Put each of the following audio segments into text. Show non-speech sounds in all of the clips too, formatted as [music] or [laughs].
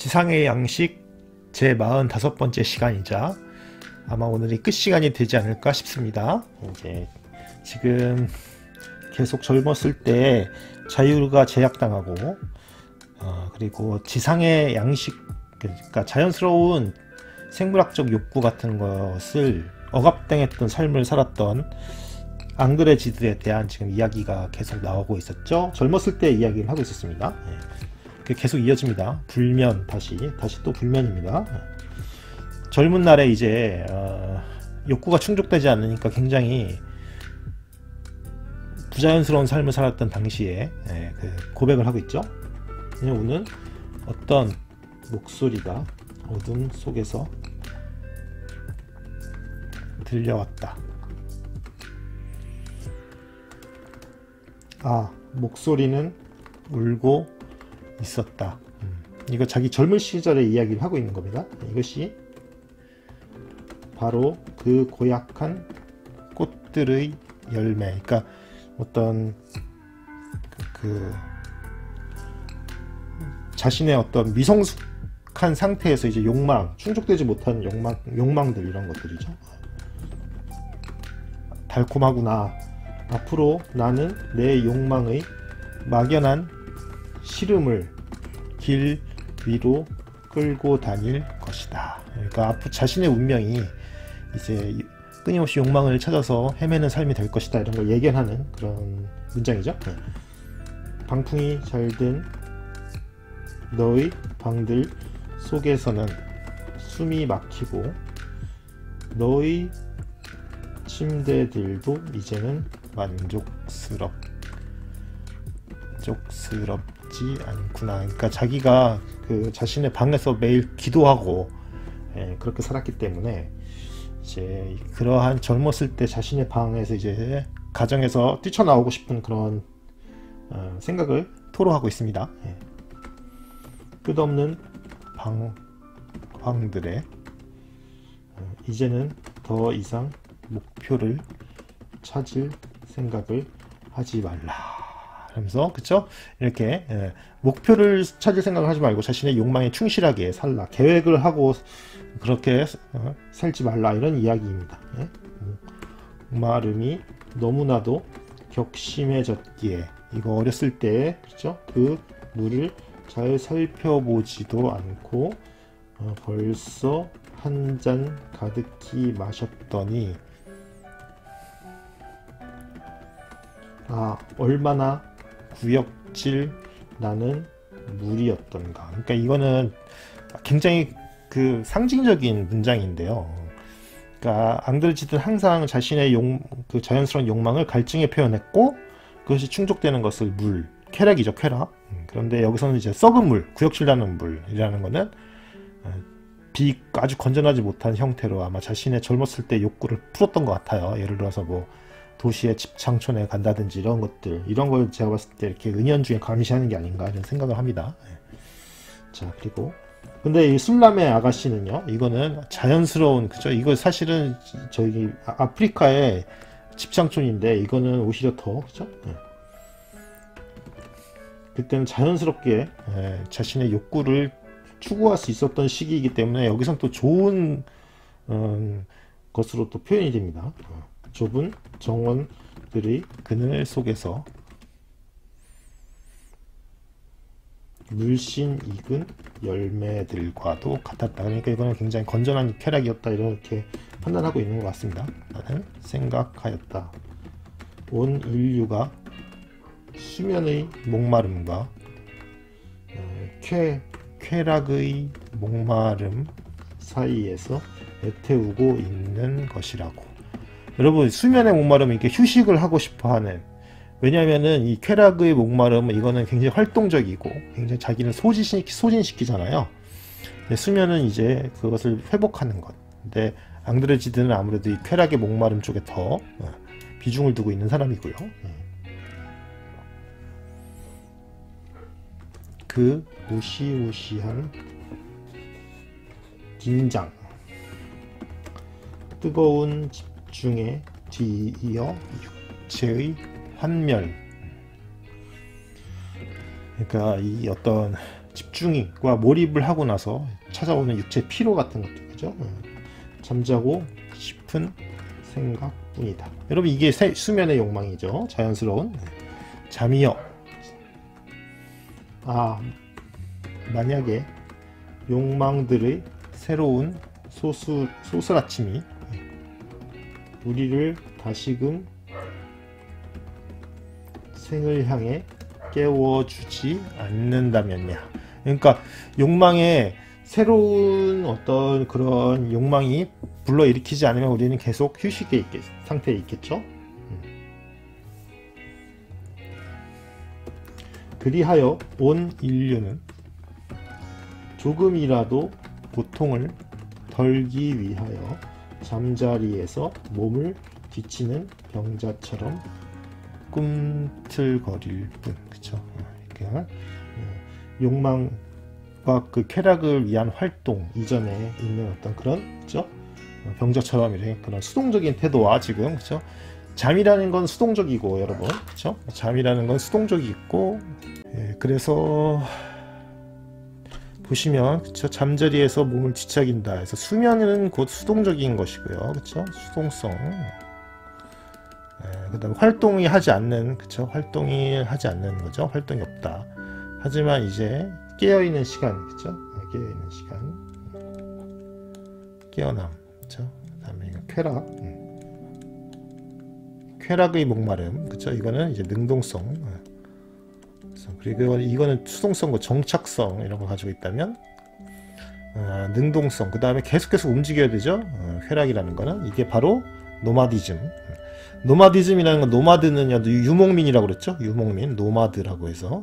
지상의 양식 제 45번째 시간이자 아마 오늘이 끝 시간이 되지 않을까 싶습니다. 이제 지금 계속 젊었을 때 자유가 제약당하고 어, 그리고 지상의 양식 그러니까 자연스러운 생물학적 욕구 같은 것을 억압당했던 삶을 살았던 앙그레지드에 대한 지금 이야기가 계속 나오고 있었죠. 젊었을 때 이야기를 하고 있었습니다. 예. 계속 이어집니다. 불면 다시 다시 또 불면입니다. 예. 젊은 날에 이제 어, 욕구가 충족되지 않으니까 굉장히 부자연스러운 삶을 살았던 당시에 예, 그 고백을 하고 있죠. 오늘 어떤 목소리가 어둠 속에서 들려왔다. 아, 목소리는 울고 있었다. 음, 이거 자기 젊은 시절의 이야기를 하고 있는 겁니다. 이것이 바로 그 고약한 꽃들의 열매. 그러니까 어떤 그, 그 자신의 어떤 미성숙한 상태에서 이제 욕망, 충족되지 못한 욕망, 욕망들 이런 것들이죠. 달콤하구나. 앞으로 나는 내 욕망의 막연한 시름을 길 위로 끌고 다닐 것이다. 그러니까 앞으로 자신의 운명이 이제 끊임없이 욕망을 찾아서 헤매는 삶이 될 것이다. 이런 걸 예견하는 그런 문장이죠. 네. 방풍이 잘 된 너의 방들 속에서는 숨이 막히고 너의 침대들도 이제는 만족스럽 만족스럽 지 않구나. 그러니까 자기가 그 자신의 방에서 매일 기도하고 예, 그렇게 살았기 때문에 이제 그러한 젊었을 때 자신의 방에서 이제 가정에서 뛰쳐나오고 싶은 그런 어, 생각을 토로하고 있습니다. 예. 끝없는 방 방들의 어, 이제는 더 이상 목표를 찾을 생각을 하지 말라. 하면서 그쵸? 이렇게 예, 목표를 찾을 생각을 하지 말고 자신의 욕망에 충실하게 살라. 계획을 하고 그렇게 어, 살지 말라 이런 이야기입니다. 예? 마름이 너무나도 격심해졌기에 이거 어렸을 때 그렇죠? 그 물을 잘 살펴보지도 않고 어, 벌써 한 잔 가득히 마셨더니 아 얼마나 구역질 나는 물이었던가. 그러니까 이거는 굉장히 그 상징적인 문장인데요. 그러니까 앙드르지든 항상 자신의 용, 그 자연스러운 욕망을 갈증에 표현했고 그것이 충족되는 것을 물, 쾌락이죠, 쾌락. 음, 그런데 여기서는 이제 썩은 물, 구역질 나는 물이라는 어, 비 아주 건전하지 못한 형태로 아마 자신의 젊었을 때 욕구를 풀었던 것 같아요. 예를 들어서 뭐 도시의 집창촌에 간다든지 이런 것들 이런 걸 제가 봤을 때 이렇게 은연중에 감시하는 게 아닌가 이런 생각을 합니다. 네. 자 그리고 근데 이 술람의 아가씨는요 이거는 자연스러운 그죠 이거 사실은 저기 아, 아프리카의 집창촌인데 이거는 오히려 더 그죠 네. 그때는 자연스럽게 네, 자신의 욕구를 추구할 수 있었던 시기이기 때문에 여기선 또 좋은 음, 것으로 또 표현이 됩니다. 어. 좁은 정원들의 그늘 속에서 물씬 익은 열매들과도 같았다. 그러니까 이거는 굉장히 건전한 쾌락이었다. 이렇게 판단하고 있는 것 같습니다. 나는 생각하였다. 온 인류가 수면의 목마름과 어, 쾌, 쾌락의 목마름 사이에서 애태우고 있는 것이라고. 여러분 수면의 목마름은 이렇게 휴식을 하고 싶어 하는 왜냐면은 이 쾌락의 목마름은 이거는 굉장히 활동적이고 굉장히 자기를 소진시키, 소진시키잖아요. 수면은 이제 그것을 회복하는 것. 근데 앙드레지드는 아무래도 이 쾌락의 목마름 쪽에 더 어, 비중을 두고 있는 사람이고요. 예. 그 무시무시한 긴장 뜨거운 중에 뒤이어 육체의 환멸 그러니까 이 어떤 집중과 몰입을 하고 나서 찾아오는 육체 피로 같은 것도 그죠? 어, 잠자고 싶은 생각뿐이다. 여러분 이게 세, 수면의 욕망이죠. 자연스러운 잠이요. 아 만약에 욕망들의 새로운 소수 소스라침이 우리를 다시금 생을 향해 깨워주지 않는다면야. 그러니까 욕망의 새로운 어떤 그런 욕망이 불러일으키지 않으면 우리는 계속 휴식에 있겠, 상태에 있겠죠. 음. 그리하여 온 인류는 조금이라도 고통을 덜기 위하여 잠자리에서 몸을 뒤치는 병자처럼 꿈틀거릴 뿐, 그쵸? 그러니까 욕망과 그 쾌락을 위한 활동 이전에 있는 어떤 그런, 그죠? 병자처럼 이렇게 그런 수동적인 태도와 지금, 그쵸? 잠이라는 건 수동적이고, 여러분, 그쵸? 잠이라는 건 수동적이 있고, 예, 그래서 보시면 그쵸? 잠자리에서 몸을 뒤척인다 해서 수면은 곧 수동적인 것이고요. 그쵸? 수동성. 그 다음 활동이 하지 않는 그쵸? 활동이 하지 않는 거죠. 활동이 없다. 하지만 이제 깨어있는 시간 그쵸? 네, 깨어있는 시간. 깨어남 그쵸? 그 다음에 쾌락. 음. 쾌락의 목마름 그쵸? 이거는 이제 능동성 네. 그리고 이거는 수동성과 정착성 이런 걸 가지고 있다면 어, 능동성 그 다음에 계속해서 움직여야 되죠? 어, 쾌락이라는 거는. 이게 바로 노마디즘. 노마디즘이라는 건 노마드는 유목민이라고 그랬죠? 유목민 노마드라고 해서.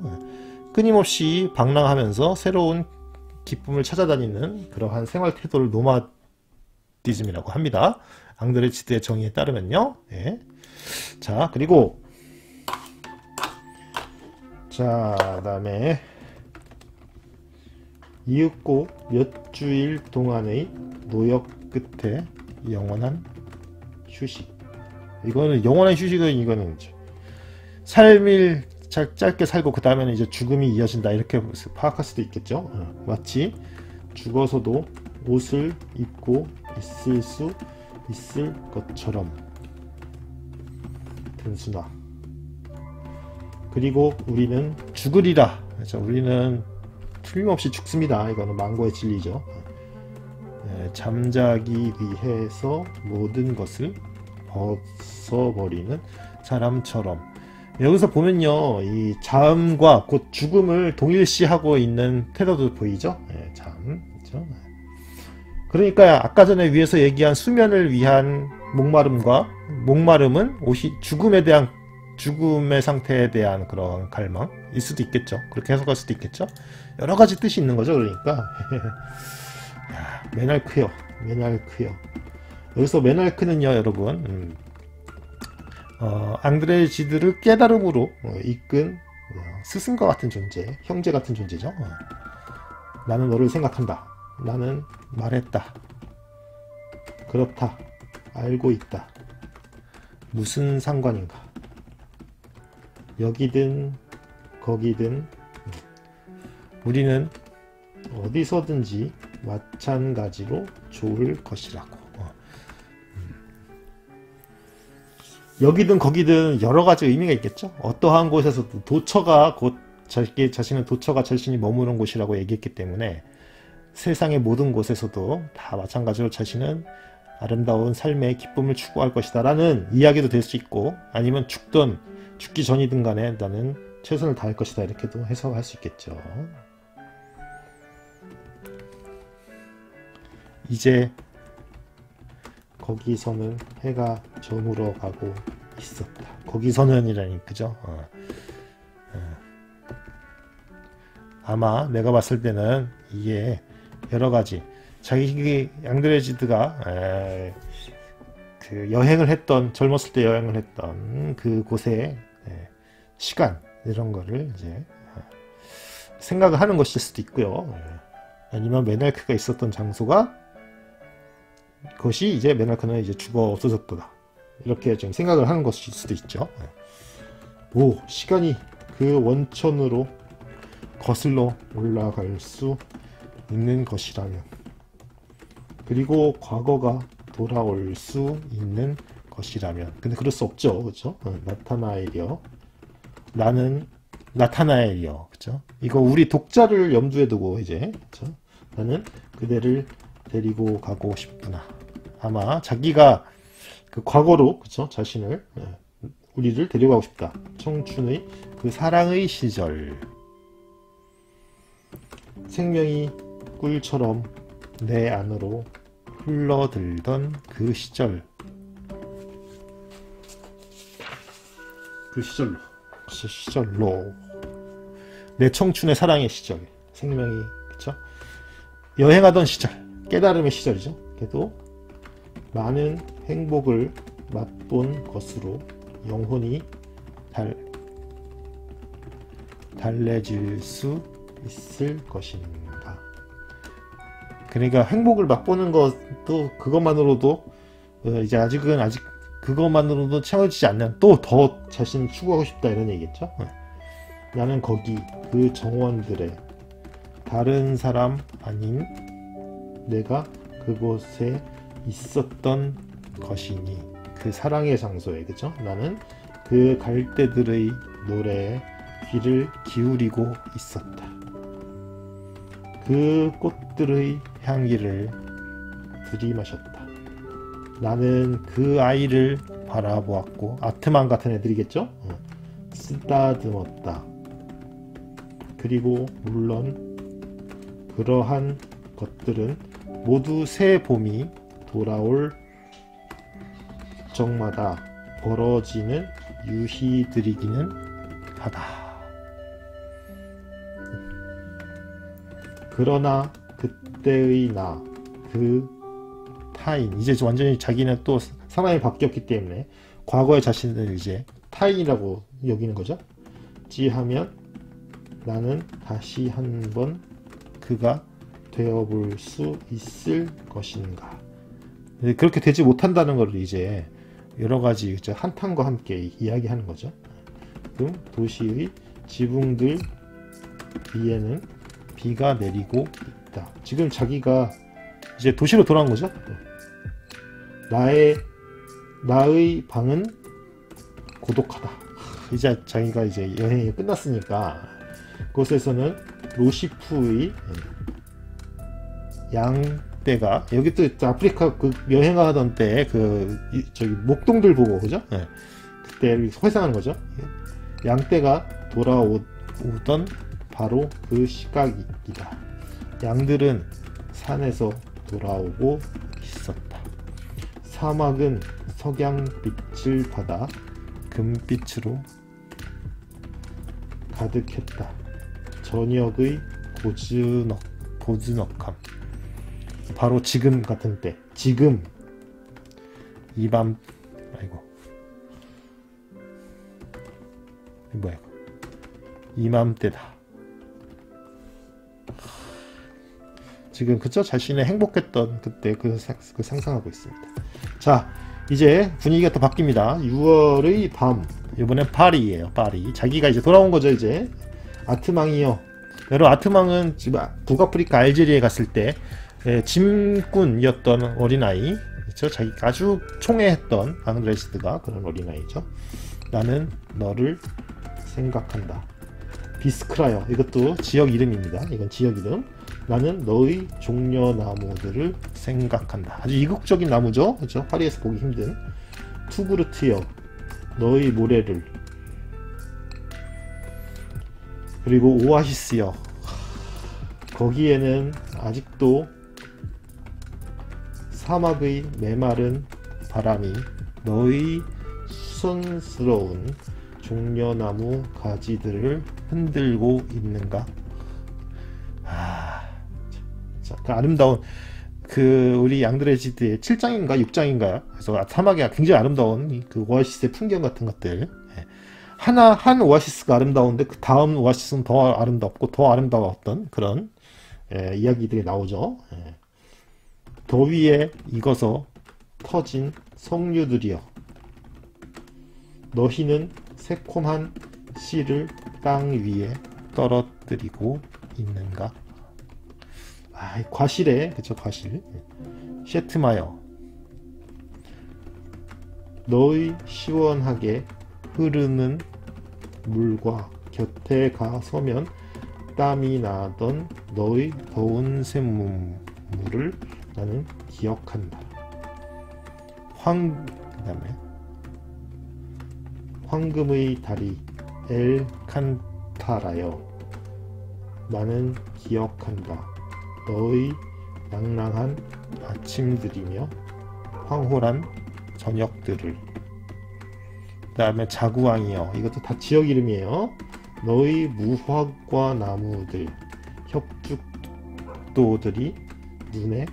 끊임없이 방랑하면서 새로운 기쁨을 찾아다니는 그러한 생활 태도를 노마디즘이라고 합니다. 앙드레 지드의 정의에 따르면요. 예. 자 그리고 자, 다음에 이윽고 몇 주일 동안의 노역 끝에 영원한 휴식. 이거는 영원한 휴식은 이거는 삶을 짧게 살고 그 다음에는 이제 죽음이 이어진다 이렇게 파악할 수도 있겠죠. 어, 마치 죽어서도 옷을 입고 있을 수 있을 것처럼 단순화. 그리고 우리는 죽으리라. 그렇죠? 우리는 틀림없이 죽습니다. 이거는 망고의 진리죠. 네, 잠자기 위해서 모든 것을 벗어버리는 사람처럼 여기서 보면요 이 잠과 곧 죽음을 동일시하고 있는 태도도 보이죠 네, 잠 그렇죠? 그러니까 아까 전에 위에서 얘기한 수면을 위한 목마름과 목마름은 오히 죽음에 대한 죽음의 상태에 대한 그런 갈망일 수도 있겠죠. 그렇게 해석할 수도 있겠죠. 여러 가지 뜻이 있는 거죠. 그러니까 [laughs] 메날크요, 메날크요. 여기서 메날크는요, 여러분, 음, 어, 앙드레 지드를 깨달음으로 어, 이끈 어, 스승과 같은 존재, 형제 같은 존재죠. 어. 나는 너를 생각한다. 나는 말했다. 그렇다. 알고 있다. 무슨 상관인가? 여기든 거기든 우리는 어디서든지 마찬가지로 좋을 것이라고. 어. 음. 여기든 거기든 여러 가지 의미가 있겠죠. 어떠한 곳에서도 도처가 곧 자기 자신은 도처가 자신이 머무는 곳이라고 얘기했기 때문에 세상의 모든 곳에서도 다 마찬가지로 자신은 아름다운 삶의 기쁨을 추구할 것이다라는 이야기도 될 수 있고 아니면 죽던 죽기 전이든 간에 나는 최선을 다할 것이다 이렇게도 해석할 수 있겠죠. 이제 거기서는 해가 저물어 가고 있었다. 거기서는이라니 그죠? 어. 어. 아마 내가 봤을 때는 이게 여러 가지 자기 양드레지드가 그 여행을 했던 젊었을 때 여행을 했던 그 곳에 예, 시간 이런 거를 이제 어, 생각을 하는 것일 수도 있고요. 예. 아니면 메날크가 있었던 장소가 그것이 이제 메날크는 이제 죽어 없어졌다. 이렇게 좀 생각을 하는 것일 수도 있죠. 예. 오 시간이 그 원천으로 거슬러 올라갈 수 있는 것이라면 그리고 과거가 돌아올 수 있는 것이라면 근데 그럴 수 없죠 그죠 어, 나타나야려 나는 나타나야려 그죠 이거 우리 독자를 염두에 두고 이제 그죠 나는 그대를 데리고 가고 싶구나. 아마 자기가 그 과거로 그죠 자신을 예, 우리를 데려가고 싶다. 청춘의 그 사랑의 시절. 생명이 꿀처럼 내 안으로 흘러들던 그 시절. 그 시절로. 그 시절로. 내 청춘의 사랑의 시절. 생명이 그쵸? 여행하던 시절. 깨달음의 시절이죠. 그래도 많은 행복을 맛본 것으로 영혼이 달, 달래질 수 있을 것인가 그러니까 행복을 맛보는 것도 그것만으로도 어, 이제 아직은 아직 그것만으로도 채워지지 않는 또 더 자신을 추구하고 싶다 이런 얘기겠죠? 어. 나는 거기 그 정원들의 다른 사람 아닌 내가 그곳에 있었던 것이니 그 사랑의 장소에 그죠? 나는 그 갈대들의 노래에 귀를 기울이고 있었다. 그 꽃들의 향기를 들이마셨다 나는 그 아이를 바라보았고 아트만 같은 애들이겠죠 어. 쓰다듬었다 그리고 물론 그러한 것들은 모두 새 봄이 돌아올 적마다 벌어지는 유희들이기는 하다. 그러나 그때의 나, 그 타인, 이제 완전히 자기는 또 사람이 바뀌었기 때문에 과거의 자신을 이제 타인이라고 여기는 거죠. 지하면 나는 다시 한번 그가 되어볼 수 있을 것인가. 그렇게 되지 못한다는 것을 이제 여러 가지 한탄과 함께 이야기하는 거죠. 그럼 도시의 지붕들 위에는 비가 내리고 있다. 지금 자기가 이제 도시로 돌아온 거죠. 나의 나의 방은 고독하다. 이제 자기가 이제 여행이 끝났으니까 그곳에서는 로시프의 양떼가 여기 또 아프리카 그 여행하던 때 그 저기 목동들 보고 그죠? 네. 그때 회상하는 거죠. 양떼가 돌아오던 바로 그 시각이다. 양들은 산에서 돌아오고. 사막은 석양빛을 받아 금빛으로 가득했다. 저녁의 고즈넉, 고즈넉함. 바로 지금 같은 때. 지금. 이 밤, 아이고. 뭐야. 이맘때다. 지금 그쵸? 자신의 행복했던 그때 그, 그 상상하고 있습니다. 자, 이제 분위기가 또 바뀝니다. 6월의 밤. 이번엔 파리예요. 파리. 자기가 이제 돌아온 거죠, 이제. 아트망이요. 여러분, 아트망은 북아프리카 알제리에 갔을 때 예, 짐꾼이었던 어린아이. 그렇죠? 자기가 아주 총애했던 앙드레스드가 그런 어린아이죠. 나는 너를 생각한다. 비스크라요. 이것도 지역 이름입니다. 이건 지역 이름. 나는 너의 종려나무들을 생각한다. 아주 이국적인 나무죠. 그렇죠? 파리에서 보기 힘든 투그르트여 너의 모래를 그리고 오아시스여 거기에는 아직도 사막의 메마른 바람이 너의 수선스러운 종려나무 가지들을 흔들고 있는가? 아, 자, 그 아름다운 그 우리 양드레지드의 7장인가 6장인가 그래서 사막이 굉장히 아름다운 그 오아시스의 풍경 같은 것들 예. 하나 한 오아시스가 아름다운데 그 다음 오아시스는 더 아름답고 더 아름다웠던 그런 예, 이야기들이 나오죠. 예. 더위에 익어서 터진 석류들이여 너희는 새콤한 씨를 땅 위에 떨어뜨리고 있는가? 아, 과실에 그쵸 과실. 셰트마여 너의 시원하게 흐르는 물과 곁에 가 서면 땀이 나던 너의 더운 샘물을 나는 기억한다. 황 그다음에 황금의 다리 엘칸타라여 나는 기억한다. 너의 낭랑한 아침들이며 황홀한 저녁들을. 그 다음에 자구왕이여 이것도 다 지역 이름이에요. 너의 무화과 나무들 협죽도들이 눈에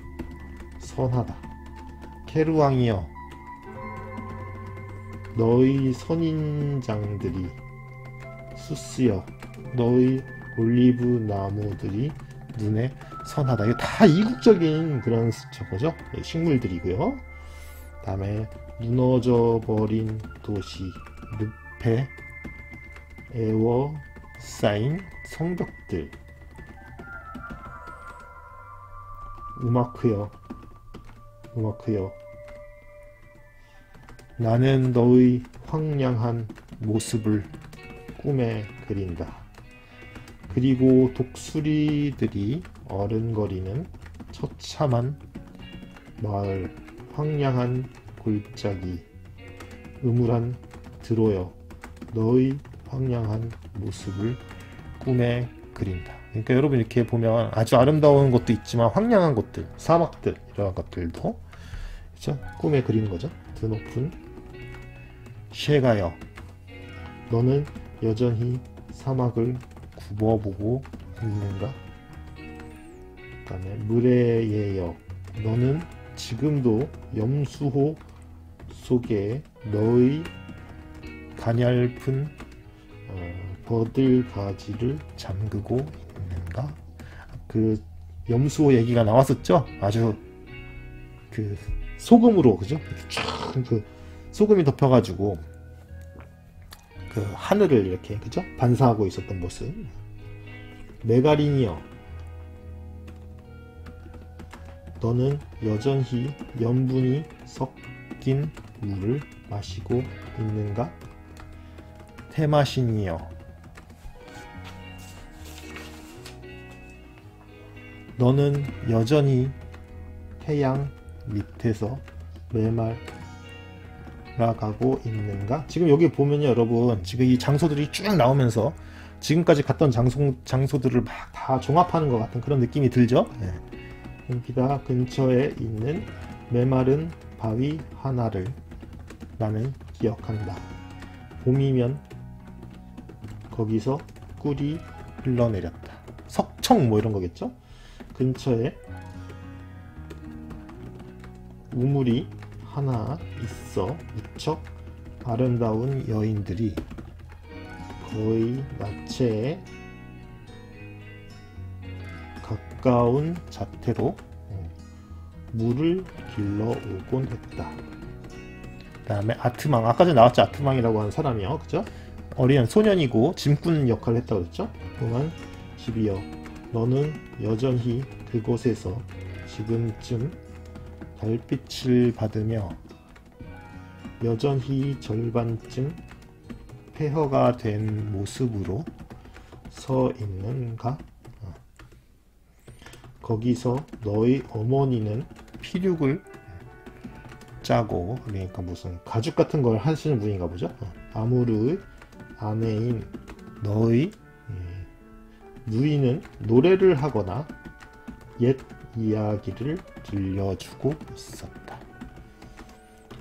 선하다. 케루왕이여 너의 선인장들이 수스여 너의 올리브 나무들이 눈에 선하다. 이거 다 이국적인 그런 저거죠. 예, 식물들이고요. 다음에 무너져 버린 도시 늪에 에워 쌓인 성벽들 음악크여 음악크여 나는 너의 황량한 모습을 꿈에 그린다. 그리고 독수리들이 어른거리는 처참한 마을 황량한 골짜기 음울한 드로여 너의 황량한 모습을 꿈에 그린다. 그러니까 여러분 이렇게 보면 아주 아름다운 것도 있지만 황량한 것들, 사막들 이런 것들도 그렇죠? 꿈에 그리는 거죠. 드높은 쉐가여 너는 여전히 사막을 굽어보고 있는가? 그 다음에 무레예여 너는 지금도 염수호 속에 너의 가냘픈 어, 버들가지를 잠그고 있는가? 그 염수호 얘기가 나왔었죠? 아주 그 소금으로 그죠? 쫙그 소금이 덮여가지고 그 하늘을 이렇게 그죠? 반사하고 있었던 모습. 메가린이여 너는 여전히 염분이 섞인 물을 마시고 있는가? 테마신이여 너는 여전히 태양 밑에서 메말 라가고 있는가? 지금 여기 보면요 여러분 지금 이 장소들이 쭉 나오면서 지금까지 갔던 장소, 장소들을 막 다 종합하는 것 같은 그런 느낌이 들죠? 네. 여기다 근처에 있는 메마른 바위 하나를 나는 기억한다. 봄이면 거기서 꿀이 흘러내렸다. 석청 뭐 이런 거겠죠? 근처에 우물이 하나 있어 무척 아름다운 여인들이 거의 나체에 가까운 자태로 어, 물을 길러오곤 했다. 그 다음에 아트망 아까 전에 나왔죠 아트망이라고 하는 사람이요 그죠 어린 소년이고 짐꾼 역할을 했다고 그랬죠 그만 집이여 너는 여전히 그곳에서 지금쯤 달빛을 받으며 여전히 절반쯤 폐허가 된 모습으로 서 있는가? 어. 거기서 너희 어머니는 피륙을 짜고 그러니까 무슨 가죽 같은 걸 하시는 분인가 보죠. 어. 아무르 아내인 너의 예, 누이는 노래를 하거나 옛 이야기를 들려주고 있었다.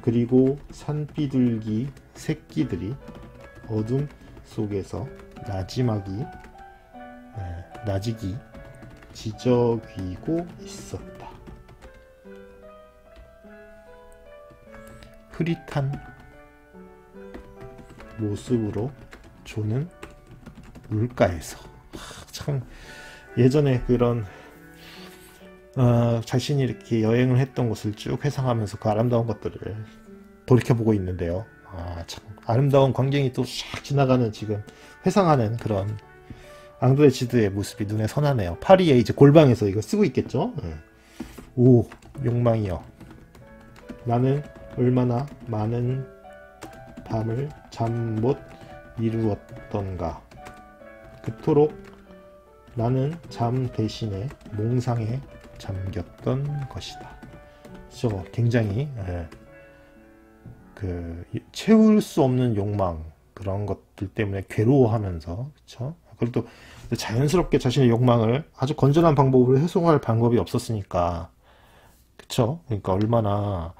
그리고 산비둘기 새끼들이 어둠 속에서 나지막이 네, 나지기 지저귀고 있었다. 흐릿한 모습으로 조는 물가에서 참 예전에 그런 어, 자신이 이렇게 여행을 했던 곳을 쭉 회상하면서 그 아름다운 것들을 돌이켜보고 있는데요. 아, 참 아름다운 광경이 또 샥 지나가는 지금 회상하는 그런 앙드레지드의 모습이 눈에 선하네요. 파리에 이제 골방에서 이거 쓰고 있겠죠? 예. 오, 욕망이여. 나는 얼마나 많은 밤을 잠 못 이루었던가. 그토록 나는 잠 대신에 몽상에 잠겼던 것이다. 저 굉장히 예, 그 채울 수 없는 욕망 그런 것들 때문에 괴로워하면서 그렇죠. 그래도 자연스럽게 자신의 욕망을 아주 건전한 방법으로 해소할 방법이 없었으니까 그쵸? 그러니까 얼마나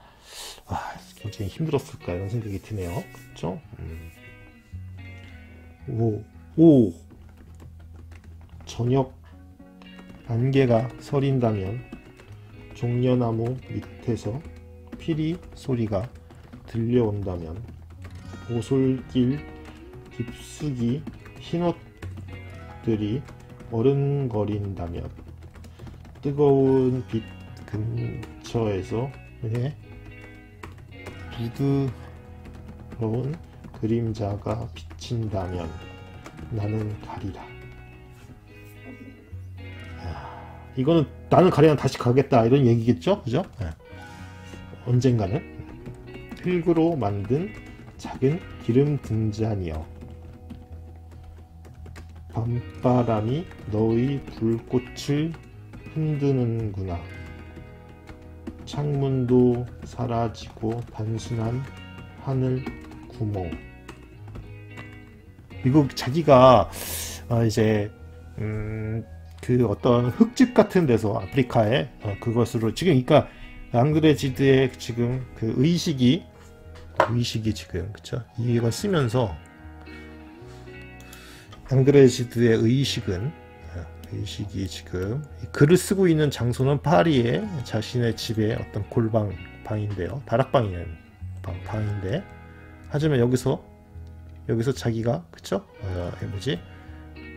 아, 굉장히 힘들었을까 이런 생각이 드네요. 그렇죠? 음. 오, 오, 저녁 안개가 서린다면 종려나무 밑에서 피리 소리가 들려온다면 오솔길 깊숙이 흰옷 들이 어른거린다면 뜨거운 빛 근처에서 예, 부드러운 그림자가 비친다면 나는 가리라. 이거는 나는 가리랑 다시 가겠다 이런 얘기겠죠? 그죠? 네. 언젠가는 흙으로 만든 작은 기름 등잔이여 밤바람이 너의 불꽃을 흔드는구나. 창문도 사라지고 단순한 하늘 구멍. 이거 자기가 어 이제 음, 그 어떤 흙집 같은 데서 아프리카에 어, 그것으로 지금 그러니까 앙드레지드의 지금 그 의식이 의식이 지금 그쵸? 이걸 쓰면서 앙드레지드의 의식은 어, 의식이 지금 글을 쓰고 있는 장소는 파리의 자신의 집의 어떤 골방 방인데요. 다락방이는 방, 방인데. 하지만 여기서 여기서 자기가 그쵸? 어, 뭐지?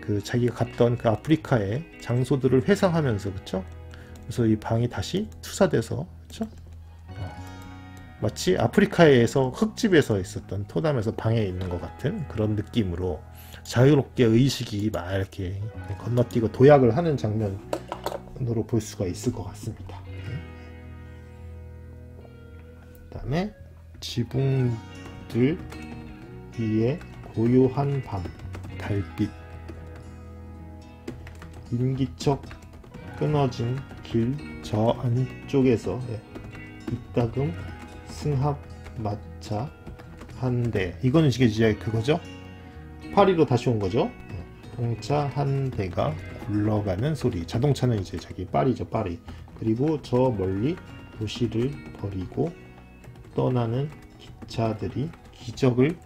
그 자기가 갔던 그 아프리카의 장소들을 회상하면서 그쵸? 그래서 이 방이 다시 투사돼서 그쵸? 어, 마치 아프리카에서 흙집에서 있었던 토담에서 방에 있는 것 같은 그런 느낌으로 자유롭게 의식이 막 이렇게 건너뛰고 도약을 하는 장면으로 볼 수가 있을 것 같습니다. 그 다음에 지붕들 위에 고요한 밤 달빛 인기척 끊어진 길 저 안쪽에서 예, 이따금 승합 마차 한 대. 이거는 이게 그거죠? 파리로 다시 온 거죠? 자동차 예, 한 대가 굴러가는 소리. 자동차는 이제 자기 파리죠, 파리. 그리고 저 멀리 도시를 버리고 떠나는 기차들이 기적을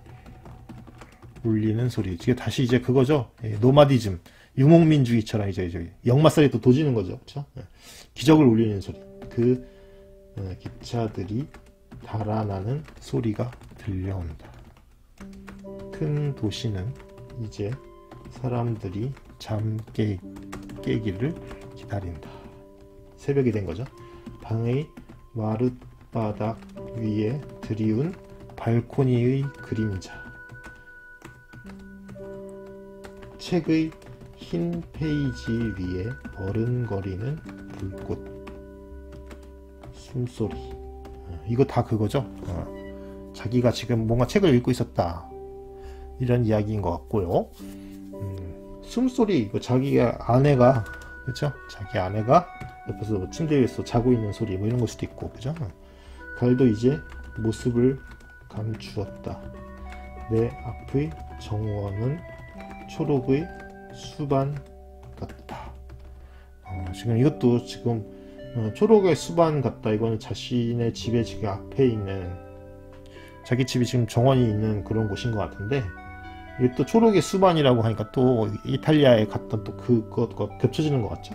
울리는 소리. 이게 다시 이제 그거죠? 예, 노마디즘. 유목민주의처럼 이제, 이제 역마살이 또 도지는 거죠. 그렇죠? 기적을 울리는 소리. 그 어, 기차들이 달아나는 소리가 들려온다. 큰 도시는 이제 사람들이 잠 깨, 깨기를 기다린다. 새벽이 된 거죠. 방의 마룻바닥 위에 드리운 발코니의 그림자. 책의 흰 페이지 위에 어른거리는 불꽃 숨소리 어, 이거 다 그거죠 어, 자기가 지금 뭔가 책을 읽고 있었다 이런 이야기인 것 같고요 음, 숨소리 이거 자기 아내가 그죠 자기 아내가 옆에서 뭐 침대 위에서 자고 있는 소리 뭐 이런 걸 수도 있고 그죠 달도 이제 모습을 감추었다 내 앞의 정원은 초록의 수반 같다. 어, 지금 이것도 지금 어, 초록의 수반 같다. 이거는 자신의 집에 지금 앞에 있는 자기 집이 지금 정원이 있는 그런 곳인 것 같은데 이게 또 초록의 수반이라고 하니까 또 이탈리아에 갔던 또 그것과 겹쳐지는 것 같죠?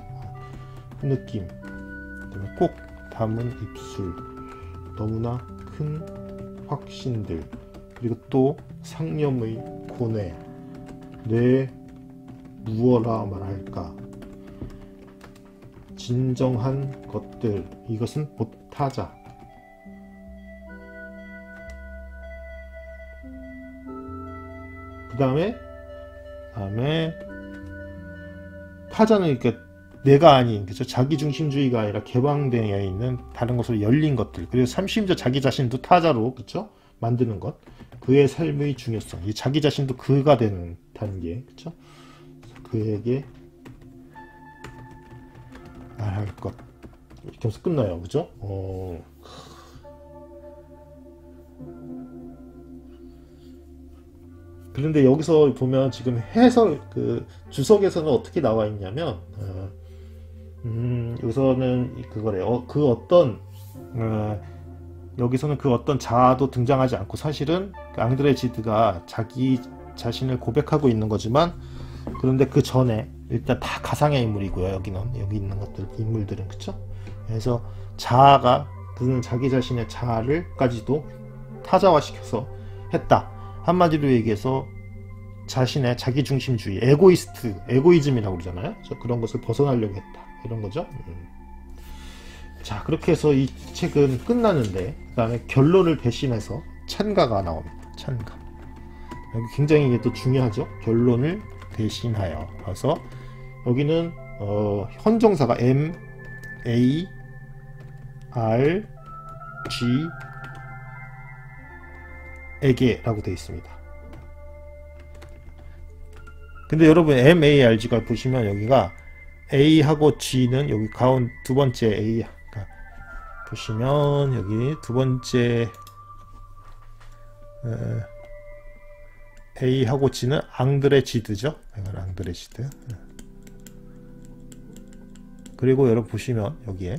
그 느낌. 그다음에 꼭 담은 입술. 너무나 큰 확신들. 그리고 또 상념의 고뇌. 뇌 무어라 말할까 진정한 것들 이것은 못하자 그 다음에 다음에 타자는 이렇게 내가 아닌 그죠? 자기 중심주의가 아니라 개방되어 있는 다른 것으로 열린 것들. 그리고 심지어 자기 자신도 타자로 그죠? 만드는 것. 그의 삶의 중요성. 이 자기 자신도 그가 되는 단계 그죠? 그에게 말할 것. 이렇게 해서 끝나요. 그죠? 어... 그런데 여기서 보면 지금 해설 그 주석에서는 어떻게 나와 있냐면 어, 음, 여기서는 그거래요. 어, 그 어떤 어, 여기서는 그 어떤 자아도 등장하지 않고 사실은 그 앙드레지드가 자기 자신을 고백하고 있는 거지만 그런데 그 전에 일단 다 가상의 인물이고요. 여기는 여기 있는 것들 인물들은 그쵸? 그래서 자아가 그는 자기 자신의 자아를까지도 타자화시켜서 했다. 한마디로 얘기해서 자신의 자기중심주의, 에고이스트, 에고이즘이라고 그러잖아요. 그런 것을 벗어나려고 했다. 이런 거죠. 음. 자, 그렇게 해서 이 책은 끝나는데, 그 다음에 결론을 대신해서 찬가가 나옵니다. 찬가. 여기 굉장히 이게 또 중요하죠. 결론을 대신하여. 그래서 여기는 어, 현정사가 M, A, R, G, 에게라고 되어 있습니다. 근데 여러분 MARG가 보시면 여기가 A하고 G는 여기 가운 두 번째 A 그러니까 보시면 여기 두 번째 A하고 G는 앙드레지드죠. 앙드레지드. 그리고 여러분 보시면 여기에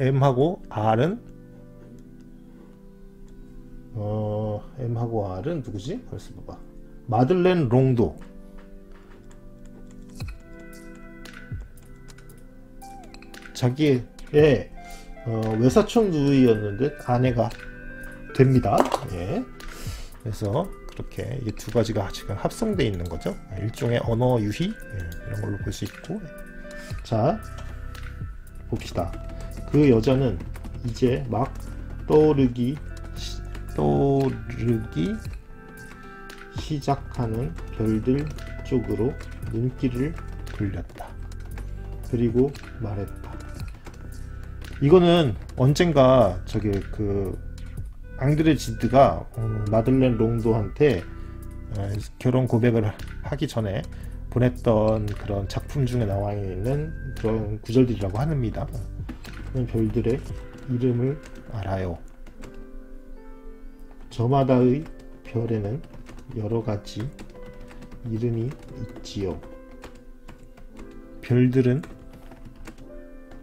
M하고 R은 어, M하고 R은 누구지? 벌써 봐봐. 마들렌 롱도. 자기의 어, 외사촌 누이였는데 아내가 됩니다. 예. 그래서 이렇게 두 가지가 지금 합성되어 있는 거죠. 일종의 언어 유희 예, 이런 걸로 볼 수 있고. 자, 봅시다. 그 여자는 이제 막 떠오르기 떠오르기 시작하는 별들 쪽으로 눈길을 돌렸다. 그리고 말했다. 이거는 언젠가 저기 그 앙드레 지드가 음, 마들렌 롱도한테 어, 결혼 고백을 하기 전에 보냈던 그런 작품 중에 나와 있는 그런 구절들이라고 합니다. 별들의 이름을 알아요. 저마다의 별에는 여러 가지 이름이 있지요. 별들은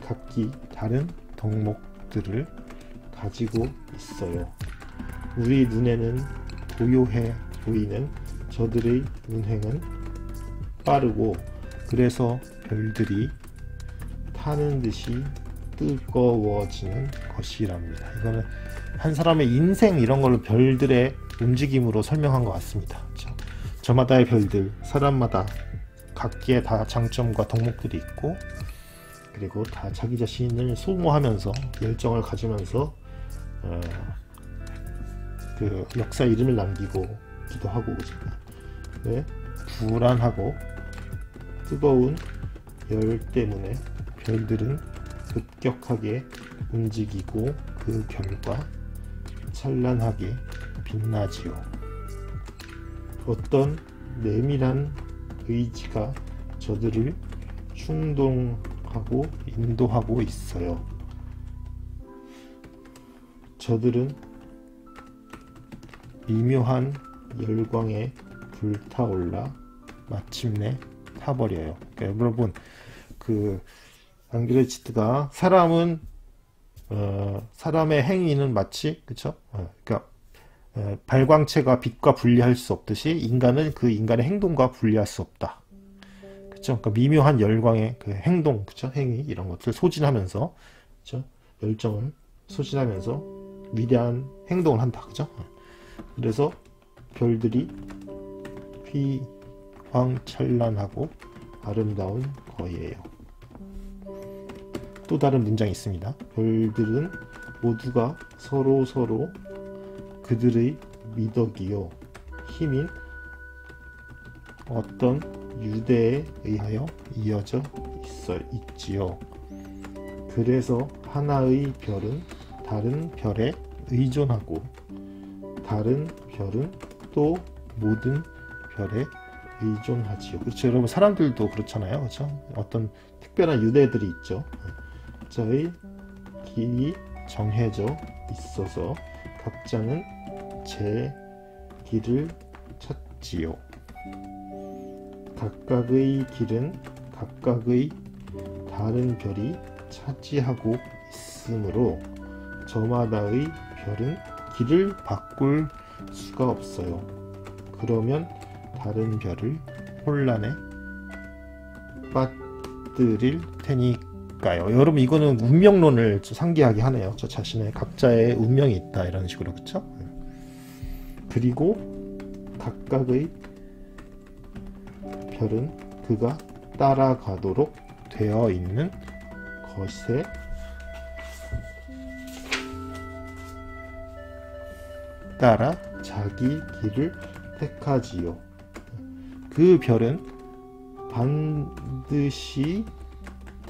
각기 다른 덕목들을 가지고 있어요. 우리 눈에는 고요해 보이는 저들의 운행은 빠르고 그래서 별들이 타는 듯이 뜨거워지는 것이랍니다. 이거는 한 사람의 인생 이런 걸로 별들의 움직임으로 설명한 것 같습니다. 저마다의 별들, 사람마다 각기의 다 장점과 덕목들이 있고 그리고 다 자기 자신을 소모하면서 열정을 가지면서 어, 그 역사 이름을 남기고 기도 하고 그죠? 네? 불안하고 뜨거운 열 때문에 별들은 급격하게 움직이고 그 결과 찬란하게 빛나지요. 어떤 내밀한 의지가 저들을 충동하고 인도하고 있어요. 저들은 미묘한 열광에 불타올라 마침내 타버려요. 그러니까 여러분 그 앙드레치트가 사람은 어, 사람의 행위는 마치 그쵸? 어, 그러니까 어, 발광체가 빛과 분리할 수 없듯이 인간은 그 인간의 행동과 분리할 수 없다. 그쵸? 그러니까 미묘한 열광의 그 행동, 그쵸? 행위 이런 것들 소진하면서 그쵸? 열정을 소진하면서 위대한 행동을 한다. 그죠? 그래서 별들이 휘황찬란하고 아름다운 거예요. 또 다른 문장이 있습니다. 별들은 모두가 서로 서로 그들의 미덕이요 힘인 어떤 유대에 의하여 이어져 있어 있지요. 그래서 하나의 별은 다른 별에 의존하고 다른 별은 또 모든 별에 의존하지요. 그렇죠. 여러분 사람들도 그렇잖아요. 그렇죠. 어떤 특별한 유대들이 있죠. 저의 길이 정해져 있어서 각자는 제 길을 찾지요. 각각의 길은 각각의 다른 별이 차지하고 있으므로 저마다의 별은 길을 바꿀 수가 없어요. 그러면 다른 별을 혼란에 빠뜨릴 테니까 요. 여러분 이거는 운명론을 상기하게 하네요. 저 자신의 각자의 운명이 있다 이런 식으로 그렇죠? 그리고 각각의 별은 그가 따라가도록 되어 있는 것에 따라 자기 길을 택하지요. 그 별은 반드시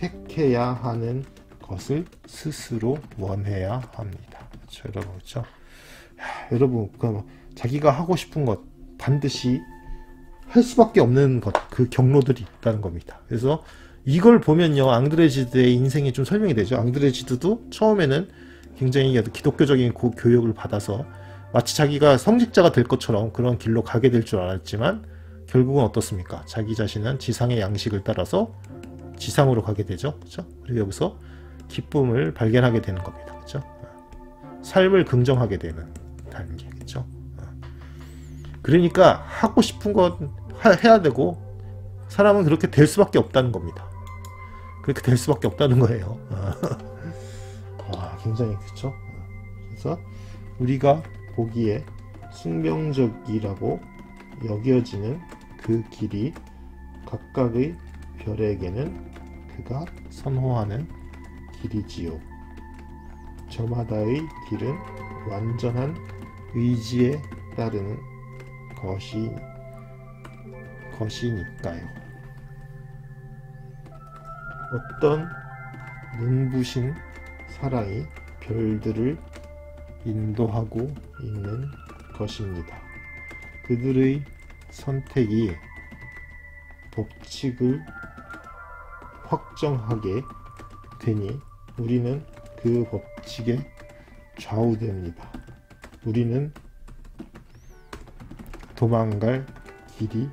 택해야 하는 것을 스스로 원해야 합니다. 그렇죠, 여러분 그렇죠? 야, 여러분 그 자기가 하고 싶은 것 반드시 할 수밖에 없는 것, 그 경로들이 있다는 겁니다. 그래서 이걸 보면요, 앙드레지드의 인생이 좀 설명이 되죠. 앙드레지드도 처음에는 굉장히 기독교적인 고, 교육을 받아서 마치 자기가 성직자가 될 것처럼 그런 길로 가게 될 줄 알았지만 결국은 어떻습니까? 자기 자신은 지상의 양식을 따라서 지상으로 가게 되죠. 그렇죠? 그리고 여기서 기쁨을 발견하게 되는 겁니다. 그렇죠? 삶을 긍정하게 되는 단계. 그렇죠? 그러니까 하고 싶은 건 해야 되고 사람은 그렇게 될 수밖에 없다는 겁니다. 그렇게 될 수밖에 없다는 거예요. [laughs] 아, 굉장히 그렇죠. 그래서 우리가 보기에 숙명적이라고 여겨지는 그 길이 각각의 별에게는 그가 선호하는 길이지요. 저마다의 길은 완전한 의지에 따르는 것이 것이니까요. 어떤 눈부신 사랑이 별들을 인도하고 있는 것입니다. 그들의 선택이 법칙을 확정하게 되니 우리는 그 법칙에 좌우됩니다. 우리는 도망갈 길이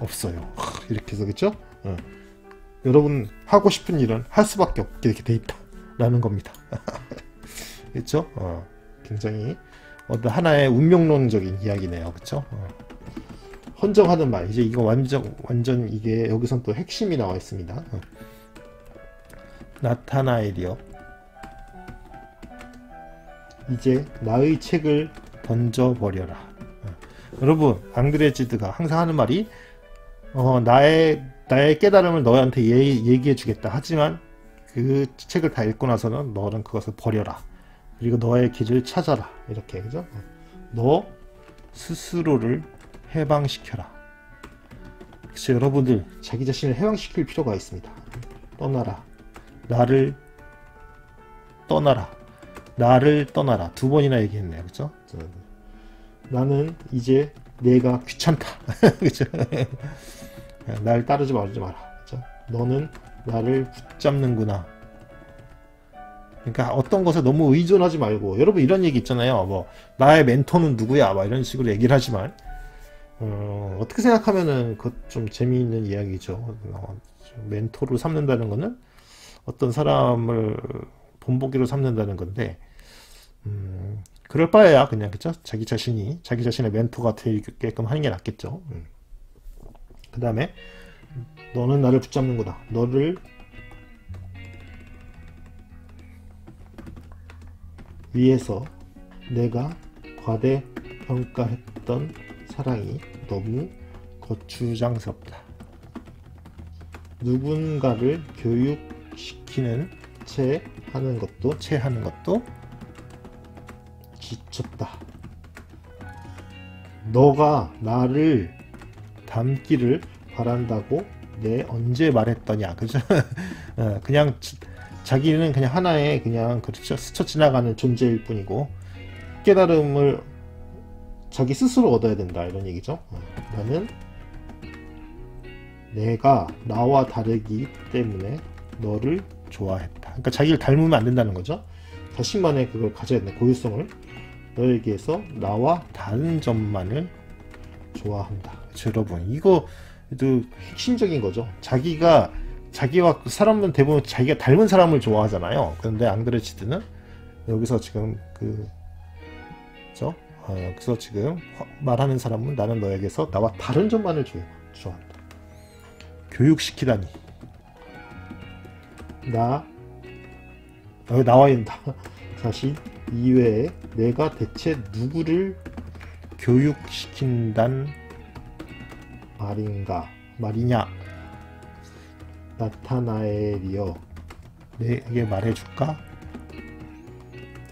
없어요. 이렇게 해서 그죠? 어. 여러분 하고 싶은 일은 할 수밖에 없게 돼 있다 라는 겁니다. [laughs] 그렇죠? 어. 굉장히 어떤 하나의 운명론적인 이야기네요. 그렇죠? 어. 헌정하는 말 이제 이거 완전 완전 이게 여기선 또 핵심이 나와 있습니다. 어. 나타나엘이요. 이제 나의 책을 던져버려라. 어. 여러분 앙드레지드가 항상 하는 말이 어, 나의 나의 깨달음을 너한테 예, 얘기해 주겠다. 하지만 그 책을 다 읽고 나서는 너는 그것을 버려라. 그리고 너의 길을 찾아라. 이렇게 그죠? 너 스스로를 해방시켜라. 그래서 여러분들 자기 자신을 해방시킬 필요가 있습니다. 떠나라. 나를 떠나라. 나를 떠나라. 두 번이나 얘기했네요. 그죠? 나는 이제 내가 귀찮다. [laughs] 그죠? [laughs] 날 따르지 말지 마라. 그죠? 너는 나를 붙잡는구나. 그러니까 어떤 것에 너무 의존하지 말고 여러분 이런 얘기 있잖아요. 뭐 나의 멘토는 누구야? 막 이런 식으로 얘기를 하지만 어, 어떻게 생각하면은 그것 좀 재미있는 이야기죠. 어, 멘토를 삼는다는 거는 어떤 사람을 본보기로 삼는다는 건데 음, 그럴 바에야 그냥 그죠? 자기 자신이 자기 자신의 멘토가 되게끔 하는 게 낫겠죠. 음. 그 다음에 너는 나를 붙잡는구나. 너를 위해서 내가 과대평가했던 사랑이 너무 거추장스럽다. 누군가를 교육시키는 채 하는 것도 채 하는 것도 지쳤다. 너가 나를 닮기를 바란다고 내 언제 말했더냐 그죠? [laughs] 어, 그냥 자기는 그냥 하나의 그냥 그렇죠 스쳐 지나가는 존재일 뿐이고 깨달음을 자기 스스로 얻어야 된다 이런 얘기죠. 어, 나는 내가 나와 다르기 때문에 너를 좋아했다. 그러니까 자기를 닮으면 안 된다는 거죠. 자신만의 그걸 가져야 된다. 고유성을 너에게서 나와 다른 점만을 좋아한다. 그렇죠, 여러분 이거 도 핵심적인 거죠. 자기가 자기와 그 사람은 대부분 자기가 닮은 사람을 좋아하잖아요. 그런데 앙드레치드는 여기서 지금 그, 저, 어, 그래서 지금 말하는 사람은 나는 너에게서 나와 다른 점만을 좋아한다. 교육시키다니. 나, 여기 나와 있다. [laughs] 자신 이외에 내가 대체 누구를 교육시킨단 말인가 말이냐 나타나엘이여 내게 말해줄까?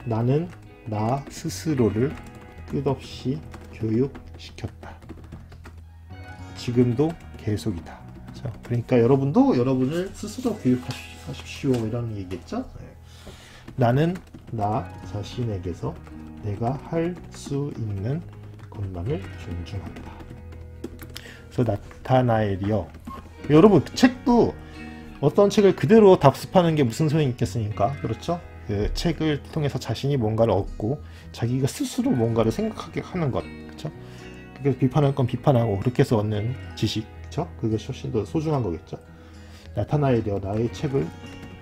나는 나 스스로를 끝없이 교육시켰다. 지금도 계속이다. 그러니까 여러분도 여러분을 스스로 교육하십시오 이런 얘기겠죠? 네. 나는 나 자신에게서 내가 할 수 있는 것만을 존중한다. 그래서 나타나엘이요. 여러분 책도 어떤 책을 그대로 답습하는 게 무슨 소용이 있겠습니까? 그렇죠? 그 책을 통해서 자신이 뭔가를 얻고 자기가 스스로 뭔가를 생각하게 하는 것, 그렇죠? 그게 비판할 건 비판하고 그렇게 해서 얻는 지식, 그렇죠? 그것이 훨씬 더 소중한 거겠죠. 나타나엘이여 나의 책을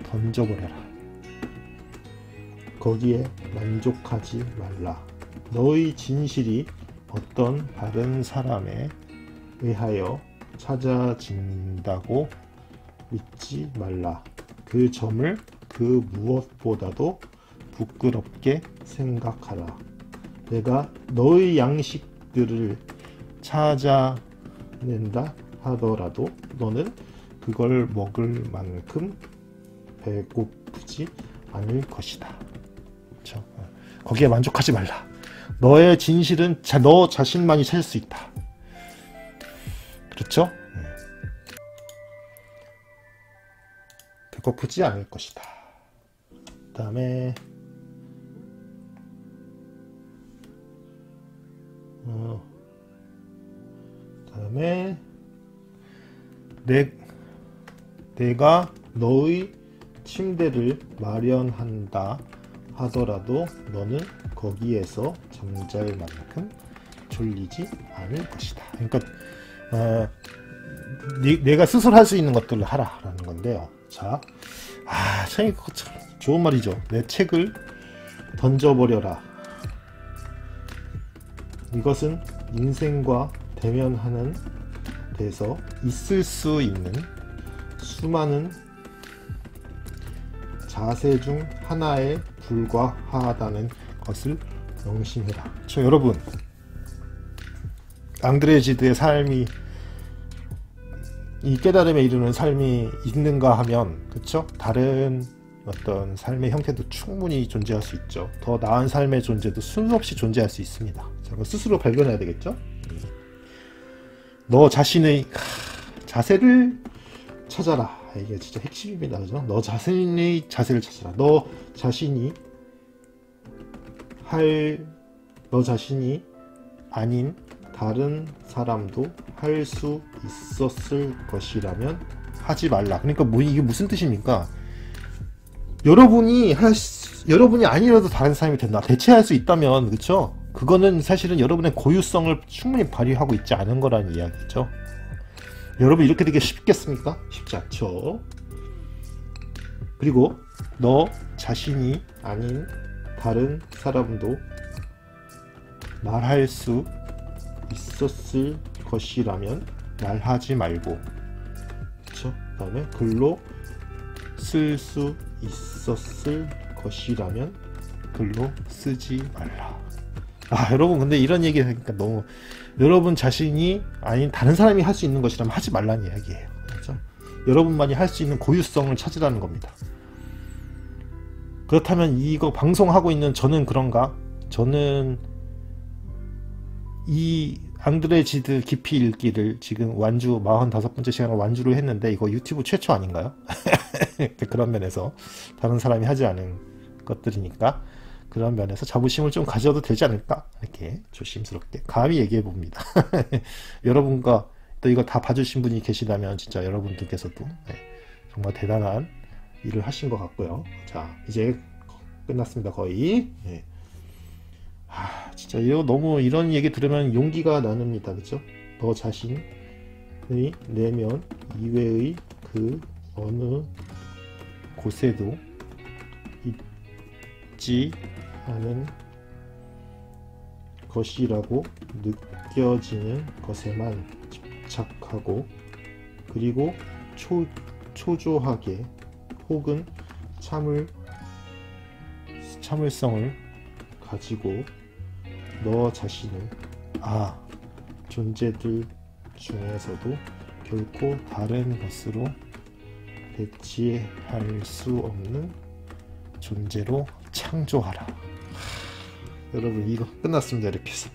던져버려라. 거기에 만족하지 말라. 너의 진실이 어떤 다른 사람에 의하여 찾아진다고 믿지 말라. 그 점을 그 무엇보다도 부끄럽게 생각하라. 내가 너의 양식들을 찾아낸다 하더라도 너는 그걸 먹을 만큼 배고프지 않을 것이다. 그렇죠? 거기에 만족하지 말라. 너의 진실은 자, 너 자신만이 찾을 수 있다. 그렇죠? 배고프지 않을 것이다. 그 다음에 어, 다음에 내 내가 너의 침대를 마련한다 하더라도 너는 거기에서 잠잘 만큼 졸리지 않을 것이다. 그러니까 어, 네, 내가 스스로 할 수 있는 것들을 하라라는 건데요. 자, 아, 참, 참 좋은 말이죠. 내 책을 던져버려라. 이것은 인생과 대면하는 데서 있을 수 있는 수많은 자세 중 하나에 불과하다는 것을 명심해라. 저 여러분, 앙드레지드의 삶이 이 깨달음에 이르는 삶이 있는가 하면 그쵸 다른 어떤 삶의 형태도 충분히 존재할 수 있죠. 더 나은 삶의 존재도 수없이 존재할 수 있습니다. 자, 스스로 발견해야 되겠죠. 너 자신의 자세를 찾아라. 이게 진짜 핵심입니다. 그죠? 너 자신의 자세를 찾아라. 너 자신이 할, 너 자신이 아닌 다른 사람도 할 수 있었을 것이라면 하지 말라. 그러니까 뭐 이게 무슨 뜻입니까? 여러분이 할 수, 여러분이 아니라도 다른 사람이 된다. 대체할 수 있다면 그렇죠? 그거는 사실은 여러분의 고유성을 충분히 발휘하고 있지 않은 거라는 이야기죠. 여러분 이렇게 되게 쉽겠습니까? 쉽지 않죠. 그리고 너 자신이 아닌 다른 사람도 말할 수 있었을 것이라면 말하지 말고 그쵸? 그 다음에 글로 쓸 수 있었을 것이라면 글로 쓰지 말라 아 여러분 근데 이런 얘기 하니까 너무 여러분 자신이 아닌 다른 사람이 할 수 있는 것이라면 하지 말라는 이야기예요 그렇죠? 여러분만이 할 수 있는 고유성을 찾으라는 겁니다 그렇다면 이거 방송하고 있는 저는 그런가? 저는 이 앙드레지드 깊이 읽기를 지금 완주 45번째 시간을 완주로 했는데 이거 유튜브 최초 아닌가요? [laughs] 그런 면에서 다른 사람이 하지 않은 것들이니까 그런 면에서 자부심을 좀 가져도 되지 않을까 이렇게 조심스럽게 감히 얘기해 봅니다. [laughs] 여러분과 또 이거 다 봐주신 분이 계시다면 진짜 여러분들께서도 네, 정말 대단한 일을 하신 것 같고요. 자 이제 끝났습니다 거의. 네. 아 진짜 이거 너무 이런 얘기 들으면 용기가 나눕니다. 그죠? 너 자신의 내면 이외의 그 어느 곳에도 있지 않은 것이라고 느껴지는 것에만 집착하고 그리고 초, 초조하게 혹은 참을 참을성을 가지고 너 자신을 아 존재들 중에서도 결코 다른 것으로 대치할 수 없는 존재로 창조하라. 하, 여러분 이거 끝났습니다. 이렇게 해서.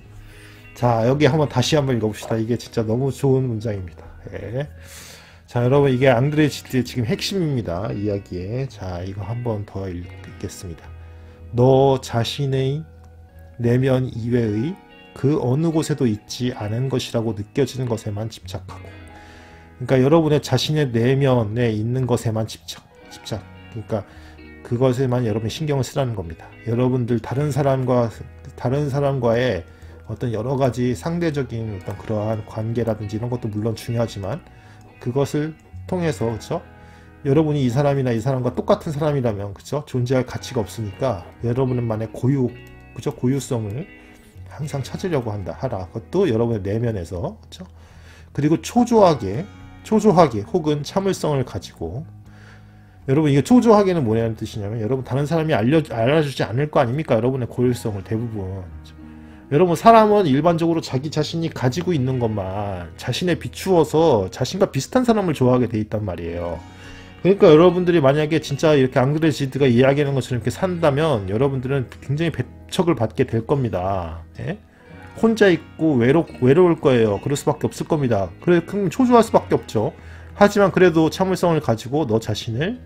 자 여기 한번 다시 한번 읽어봅시다. 이게 진짜 너무 좋은 문장입니다. 예. 자 여러분 이게 앙드레 지트의 지금 핵심입니다. 이야기에. 자 이거 한번 더 읽겠습니다. 너 자신의 내면 이외의 그 어느 곳에도 있지 않은 것이라고 느껴지는 것에만 집착하고 그러니까 여러분의 자신의 내면에 있는 것에만 집착 집착 그러니까 그것에만 여러분 신경을 쓰라는 겁니다. 여러분들 다른 사람과 다른 사람과의 어떤 여러 가지 상대적인 어떤 그러한 관계라든지 이런 것도 물론 중요하지만 그것을 통해서 그렇죠? 여러분이 이 사람이나 이 사람과 똑같은 사람이라면 그렇죠? 존재할 가치가 없으니까 여러분만의 고유 그죠? 고유성을 항상 찾으려고 한다 하라. 그것도 여러분의 내면에서 그렇죠? 그리고 초조하게 초조하게 혹은 참을성을 가지고 여러분 이게 초조하게는 뭐냐는 뜻이냐면 여러분 다른 사람이 알려 알아주지 않을 거 아닙니까? 여러분의 고유성을 대부분 여러분 사람은 일반적으로 자기 자신이 가지고 있는 것만 자신에 비추어서 자신과 비슷한 사람을 좋아하게 돼 있단 말이에요. 그러니까 여러분들이 만약에 진짜 이렇게 앙드레지드가 이야기하는 것처럼 이렇게 산다면 여러분들은 굉장히 배척을 받게 될 겁니다. 예? 혼자 있고 외로, 외로울 거예요. 그럴 수밖에 없을 겁니다. 그래, 그럼 초조할 수밖에 없죠. 하지만 그래도 참을성을 가지고 너 자신을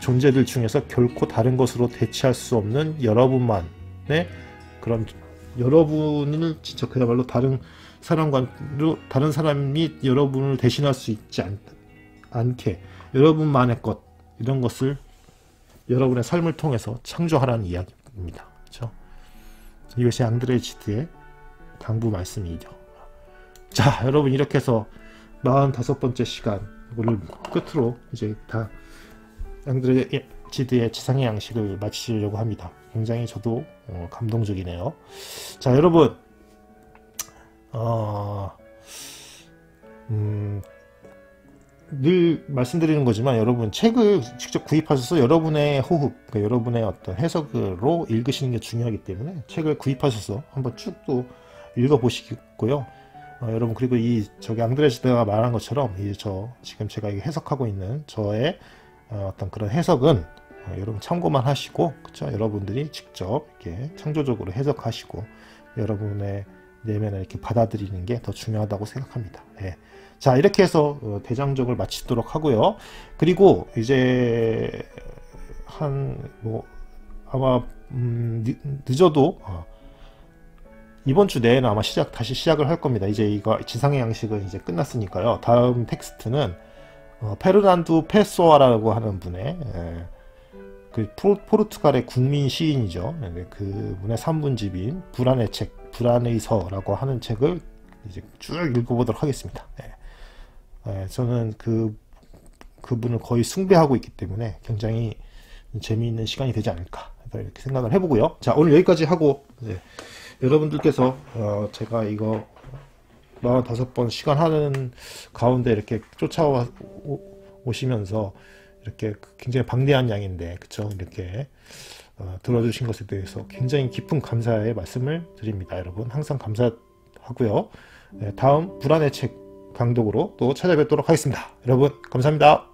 존재들 중에서 결코 다른 것으로 대체할 수 없는 여러분만의 그런 여러분을 진짜 그야말로 다른 사람과 다른 사람이 여러분을 대신할 수 있지 않, 않게 여러분만의 것 이런 것을 여러분의 삶을 통해서 창조하라는 이야기입니다. 그렇죠? 이것이 앙드레지드의 당부 말씀이죠. 자, 여러분 이렇게 해서 45번째 시간 오늘 끝으로 이제 다 앙드레 지드의 지상의 양식을 마치려고 합니다. 굉장히 저도 어, 감동적이네요. 자, 여러분 어, 음, 늘 말씀드리는 거지만 여러분 책을 직접 구입하셔서 여러분의 호흡, 그러니까 여러분의 어떤 해석으로 읽으시는 게 중요하기 때문에 책을 구입하셔서 한번 쭉 또 읽어보시고요. 어, 여러분 그리고 이 저기 앙드레시드가 말한 것처럼 이 저 지금 제가 해석하고 있는 저의 어, 떤 그런 해석은 어, 여러분 참고만 하시고 그렇죠? 여러분들이 직접 이렇게 창조적으로 해석하시고 여러분의 내면을 이렇게 받아들이는 게 더 중요하다고 생각합니다. 예. 자 이렇게 해서 어, 대장정을 마치도록 하고요. 그리고 이제 한 뭐 아마 음, 늦어도 어, 이번 주 내에는 아마 시작 다시 시작을 할 겁니다. 이제 이거 지상의 양식은 이제 끝났으니까요. 다음 텍스트는 어, 페르난두 페소아라고 하는 분의 예, 그 포르투갈의 국민 시인이죠. 예, 그 분의 3분집인 불안의 책, 불안의 서라고 하는 책을 이제 쭉 읽어보도록 하겠습니다. 예. 예, 저는 그 그분을 거의 숭배하고 있기 때문에 굉장히 재미있는 시간이 되지 않을까 이렇게 생각을 해보고요. 자 오늘 여기까지 하고 여러분들께서 어, 제가 이거 45번 시간 하는 가운데 이렇게 쫓아와 오시면서 이렇게 굉장히 방대한 양인데 그쵸? 이렇게 어, 들어주신 것에 대해서 굉장히 깊은 감사의 말씀을 드립니다 여러분. 항상 감사하고요. 네, 다음 불안의 책 강독으로 또 찾아뵙도록 하겠습니다. 여러분 감사합니다.